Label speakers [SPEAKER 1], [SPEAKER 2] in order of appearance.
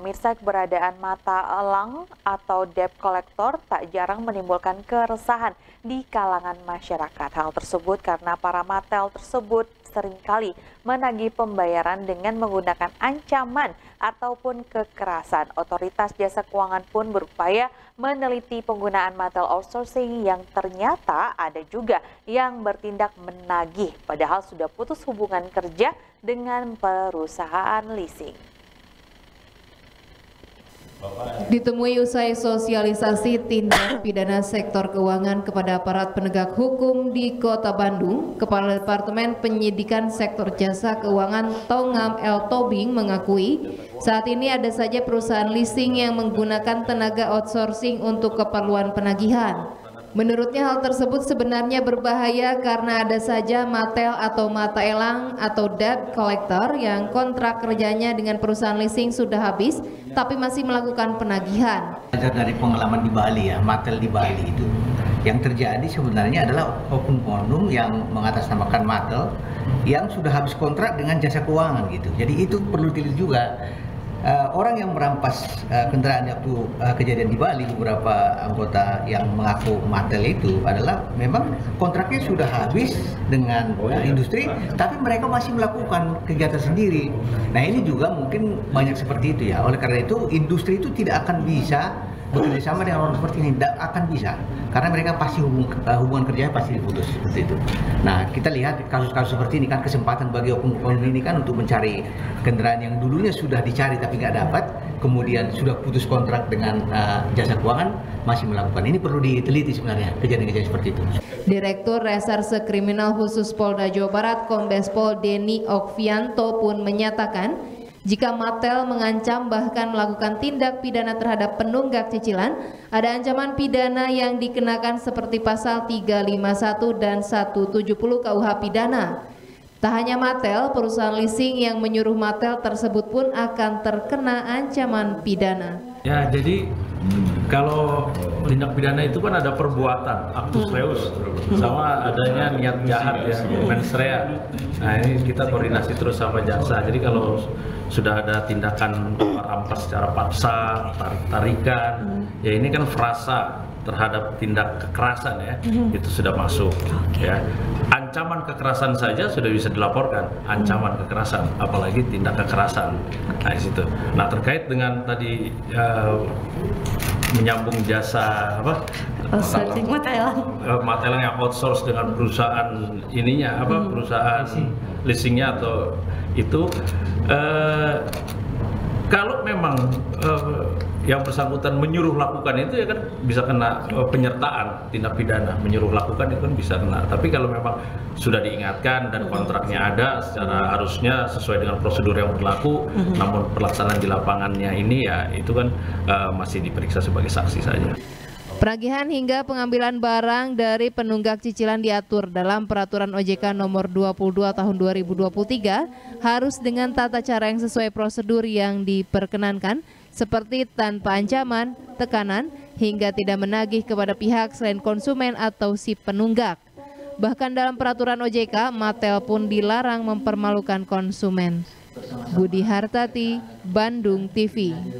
[SPEAKER 1] Pemirsa keberadaan mata elang atau debt collector tak jarang menimbulkan keresahan di kalangan masyarakat. Hal tersebut karena para matel tersebut sering kali menagih pembayaran dengan menggunakan ancaman ataupun kekerasan. Otoritas jasa keuangan pun berupaya meneliti penggunaan matel outsourcing yang ternyata ada juga yang bertindak menagih padahal sudah putus hubungan kerja dengan perusahaan leasing.
[SPEAKER 2] Ditemui usai sosialisasi tindak pidana sektor keuangan kepada aparat penegak hukum di Kota Bandung, Kepala Departemen Penyidikan Sektor Jasa Keuangan Tongam El Tobing mengakui saat ini ada saja perusahaan leasing yang menggunakan tenaga outsourcing untuk keperluan penagihan. Menurutnya hal tersebut sebenarnya berbahaya karena ada saja matel atau mata elang atau debt collector yang kontrak kerjanya dengan perusahaan leasing sudah habis tapi masih melakukan penagihan.
[SPEAKER 3] Dari pengalaman di Bali ya, matel di Bali itu yang terjadi sebenarnya adalah oknum-oknum yang mengatasnamakan matel yang sudah habis kontrak dengan jasa keuangan gitu. Jadi itu perlu dilihat juga uh, orang yang merampas uh, kendaraan waktu uh, kejadian di Bali beberapa anggota yang mengaku matel itu adalah memang kontraknya sudah habis dengan uh, industri tapi mereka masih melakukan kegiatan sendiri. Nah ini juga mungkin banyak seperti itu ya. Oleh karena itu industri itu tidak akan bisa bekerja sama dengan orang seperti ini tidak akan bisa karena mereka pasti hubung, uh, hubungan kerjanya pasti diputus seperti itu. Nah kita lihat kasus-kasus seperti ini kan kesempatan bagi oknum-oknum ini kan untuk mencari kendaraan yang dulunya sudah dicari tapi nggak dapat, kemudian sudah putus kontrak dengan uh, jasa keuangan masih melakukan ini perlu diteliti sebenarnya kejadian-kejadian seperti itu.
[SPEAKER 2] Direktur Reserse Kriminal Khusus Polda Jawa Barat Kombes Pol Denny Okvianto pun menyatakan jika Mattel mengancam bahkan melakukan tindak pidana terhadap penunggak cicilan, ada ancaman pidana yang dikenakan seperti pasal 351 dan 170 KUH pidana. Tak hanya Mattel, perusahaan leasing yang menyuruh Mattel tersebut pun akan terkena ancaman pidana.
[SPEAKER 4] Ya, jadi kalau tindak pidana itu kan ada perbuatan actus hmm. reus sama adanya niat jahat ya mens rea. Nah ini kita koordinasi terus sama jaksa. Jadi kalau sudah ada tindakan rampas secara paksa, tarik tarikan, hmm. ya ini kan frasa terhadap tindak kekerasan ya hmm. itu sudah masuk okay. ya ancaman kekerasan saja sudah bisa dilaporkan ancaman kekerasan apalagi tindak kekerasan okay. nah situ nah terkait dengan tadi uh, menyambung jasa apa?
[SPEAKER 2] Outsourcing. Matelang
[SPEAKER 4] matelang yang outsource dengan perusahaan ininya apa? Hmm. perusahaan leasingnya atau itu uh, kalau memang uh, yang bersangkutan menyuruh lakukan itu ya kan bisa kena uh, penyertaan tindak pidana. Menyuruh lakukan itu kan bisa kena. Tapi kalau memang sudah diingatkan dan kontraknya ada secara harusnya sesuai dengan prosedur yang berlaku mm-hmm. namun pelaksanaan di lapangannya ini ya itu kan uh, masih diperiksa sebagai saksi saja
[SPEAKER 2] Peragihan hingga pengambilan barang dari penunggak cicilan diatur dalam Peraturan OJK Nomor 22 Tahun 2023 harus dengan tata cara yang sesuai prosedur yang diperkenankan seperti tanpa ancaman, tekanan, hingga tidak menagih kepada pihak selain konsumen atau si penunggak. Bahkan dalam peraturan OJK, Matel pun dilarang mempermalukan konsumen. Budi Hartati, Bandung TV.